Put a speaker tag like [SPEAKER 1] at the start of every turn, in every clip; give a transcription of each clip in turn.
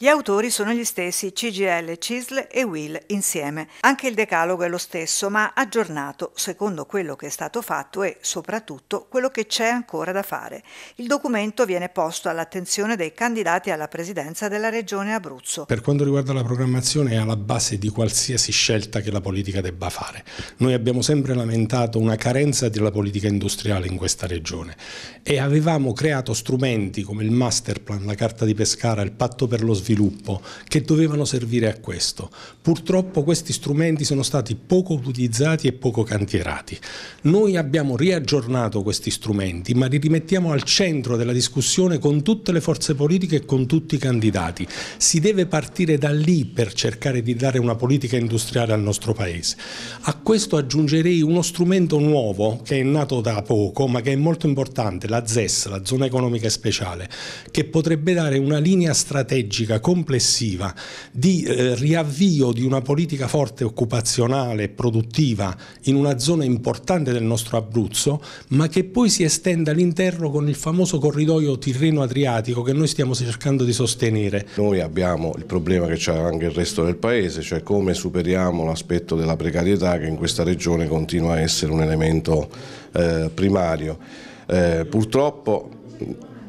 [SPEAKER 1] Gli autori sono gli stessi CGL, CISL e WIL insieme. Anche il decalogo è lo stesso, ma aggiornato secondo quello che è stato fatto e soprattutto quello che c'è ancora da fare. Il documento viene posto all'attenzione dei candidati alla presidenza della regione Abruzzo.
[SPEAKER 2] Per quanto riguarda la programmazione è alla base di qualsiasi scelta che la politica debba fare. Noi abbiamo sempre lamentato una carenza della politica industriale in questa regione e avevamo creato strumenti come il master plan, la carta di Pescara, il patto per lo sviluppo sviluppo che dovevano servire a questo. Purtroppo questi strumenti sono stati poco utilizzati e poco cantierati. Noi abbiamo riaggiornato questi strumenti, ma li rimettiamo al centro della discussione con tutte le forze politiche e con tutti i candidati. Si deve partire da lì per cercare di dare una politica industriale al nostro Paese. A questo aggiungerei uno strumento nuovo che è nato da poco, ma che è molto importante, la ZES, la zona economica speciale, che potrebbe dare una linea strategica complessiva di eh, riavvio di una politica forte occupazionale e produttiva in una zona importante del nostro Abruzzo, ma che poi si estenda all'interno con il famoso corridoio Tirreno-Adriatico che noi stiamo cercando di sostenere.
[SPEAKER 3] Noi abbiamo il problema che c'è anche il resto del Paese, cioè come superiamo l'aspetto della precarietà che in questa regione continua a essere un elemento eh, primario. Eh, purtroppo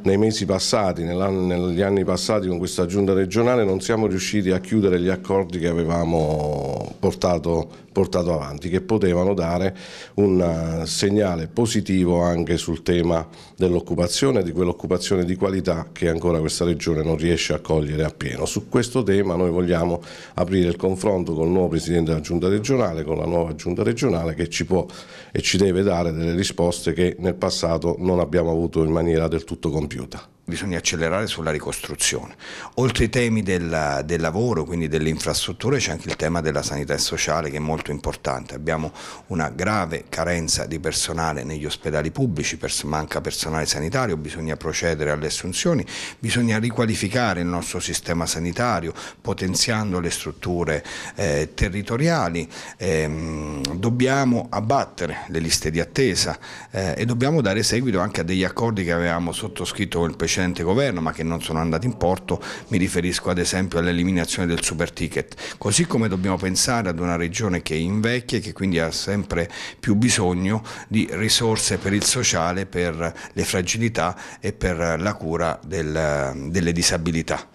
[SPEAKER 3] nei mesi passati, negli anni passati con questa giunta regionale non siamo riusciti a chiudere gli accordi che avevamo portato, portato avanti, che potevano dare un eh, segnale positivo anche sul tema dell'occupazione, di quell'occupazione di qualità che ancora questa regione non riesce a cogliere appieno. Su questo tema noi vogliamo aprire il confronto con il nuovo Presidente della Giunta regionale, con la nuova Giunta regionale che ci può e ci deve dare delle risposte che nel passato non abbiamo avuto in maniera del tutto compiuta
[SPEAKER 4] compiuta bisogna accelerare sulla ricostruzione. Oltre ai temi del, del lavoro, quindi delle infrastrutture, c'è anche il tema della sanità e sociale che è molto importante. Abbiamo una grave carenza di personale negli ospedali pubblici, pers manca personale sanitario, bisogna procedere alle assunzioni, bisogna riqualificare il nostro sistema sanitario potenziando le strutture eh, territoriali, eh, dobbiamo abbattere le liste di attesa eh, e dobbiamo dare seguito anche a degli accordi che avevamo sottoscritto con il precedente precedente governo ma che non sono andati in porto, mi riferisco ad esempio all'eliminazione del super ticket, così come dobbiamo pensare ad una regione che invecchia e che quindi ha sempre più bisogno di risorse per il sociale, per le fragilità e per la cura del, delle disabilità.